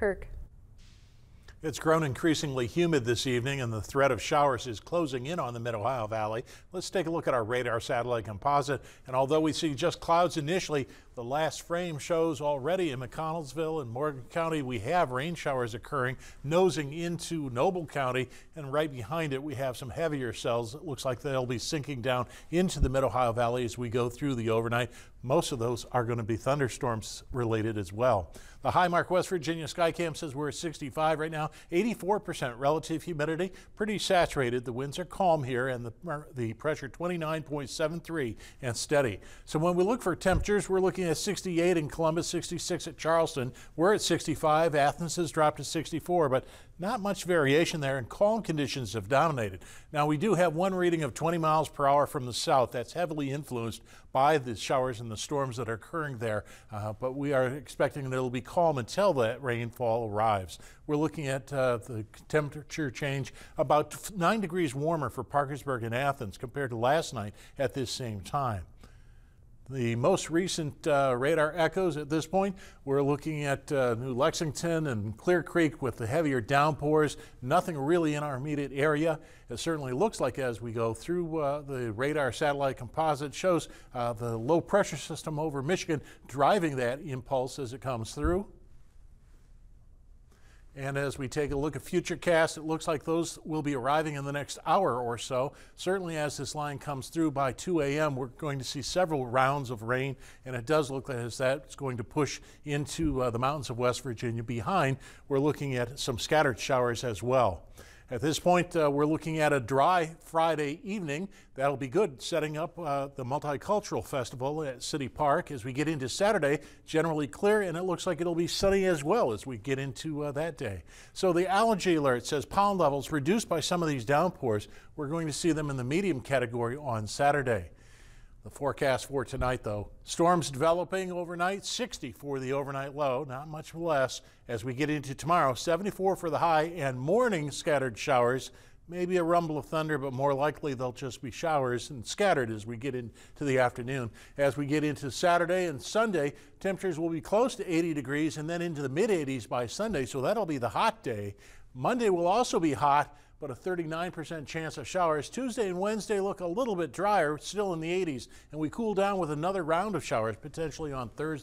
Kirk. It's grown increasingly humid this evening and the threat of showers is closing in on the mid-Ohio Valley. Let's take a look at our radar satellite composite. And although we see just clouds initially, the last frame shows already in McConnelsville and Morgan County we have rain showers occurring nosing into Noble County and right behind it we have some heavier cells. It looks like they'll be sinking down into the mid-Ohio Valley as we go through the overnight. Most of those are going to be thunderstorms related as well. The Highmark West Virginia Skycam says we're at 65 right now, 84% relative humidity, pretty saturated. The winds are calm here and the, the pressure 29.73 and steady. So when we look for temperatures, we're looking at 68 in Columbus, 66 at Charleston. We're at 65. Athens has dropped to 64, but not much variation there and calm conditions have dominated. Now we do have one reading of 20 miles per hour from the south. That's heavily influenced by the showers and the storms that are occurring there, uh, but we are expecting that it'll be calm until that rainfall arrives. We're looking at uh, the temperature change about 9 degrees warmer for Parkersburg and Athens compared to last night at this same time. The most recent uh, radar echoes at this point, we're looking at uh, New Lexington and Clear Creek with the heavier downpours. Nothing really in our immediate area. It certainly looks like as we go through uh, the radar satellite composite shows uh, the low pressure system over Michigan driving that impulse as it comes through. And as we take a look at Futurecast, it looks like those will be arriving in the next hour or so. Certainly, as this line comes through by 2 a.m., we're going to see several rounds of rain, and it does look as that's going to push into uh, the mountains of West Virginia. Behind, we're looking at some scattered showers as well. At this point, uh, we're looking at a dry Friday evening. That'll be good, setting up uh, the Multicultural Festival at City Park. As we get into Saturday, generally clear, and it looks like it'll be sunny as well as we get into uh, that day. So the allergy alert says pollen levels reduced by some of these downpours. We're going to see them in the medium category on Saturday. The forecast for tonight, though, storms developing overnight, 60 for the overnight low, not much less. As we get into tomorrow, 74 for the high and morning scattered showers. Maybe a rumble of thunder, but more likely they'll just be showers and scattered as we get into the afternoon. As we get into Saturday and Sunday, temperatures will be close to 80 degrees and then into the mid 80s by Sunday, so that'll be the hot day. Monday will also be hot but a 39% chance of showers. Tuesday and Wednesday look a little bit drier, still in the 80s, and we cool down with another round of showers potentially on Thursday.